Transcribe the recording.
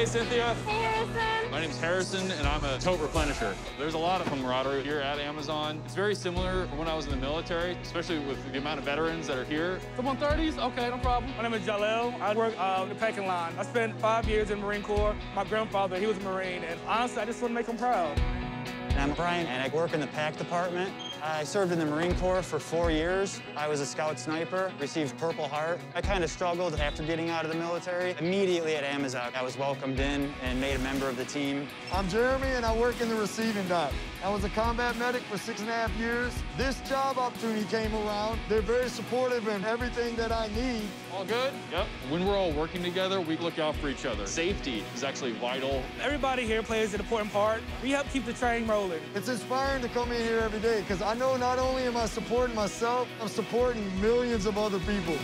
Hey, Cynthia. Hey, Harrison. My name's Harrison, and I'm a tote replenisher. There's a lot of camaraderie here at Amazon. It's very similar from when I was in the military, especially with the amount of veterans that are here. Someone 30s? Okay, no problem. My name is Jalel. I work uh, the packing line. I spent five years in the Marine Corps. My grandfather, he was a Marine, and honestly, I just want to make him proud. I'm Brian, and I work in the pack department. I served in the Marine Corps for four years. I was a scout sniper, received Purple Heart. I kind of struggled after getting out of the military. Immediately at Amazon, I was welcomed in and made a member of the team. I'm Jeremy, and I work in the receiving dock. I was a combat medic for six and a half years. This job opportunity came around. They're very supportive in everything that I need. All good? Yep. When we're all working together, we look out for each other. Safety is actually vital. Everybody here plays an important part. We help keep the train rolling. It's inspiring to come in here every day because I know not only am I supporting myself, I'm supporting millions of other people.